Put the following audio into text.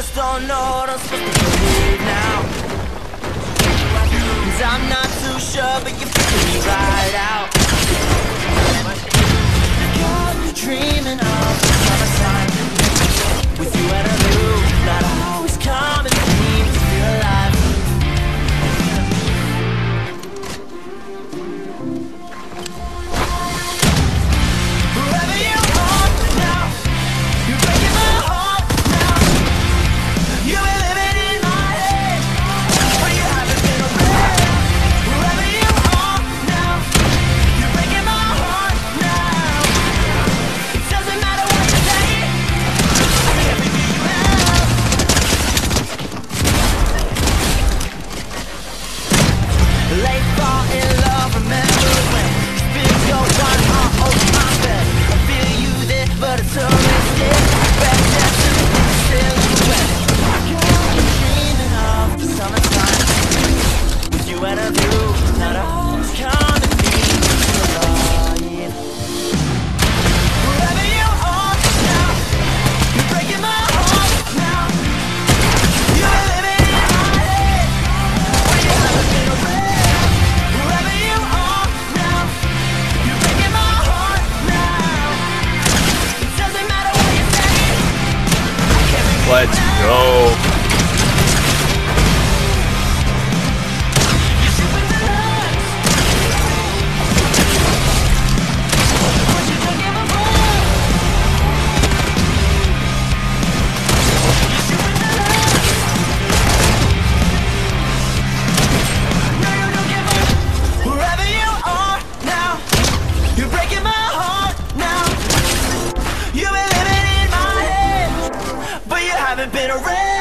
just don't know what I'm supposed to believe now. i I'm not too sure, but you're me right out. Let's go. haven't been around.